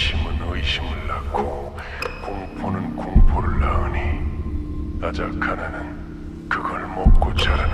의심을 낳고 공포는 공포를 낳으니 아자카나는 그걸 먹고 자라.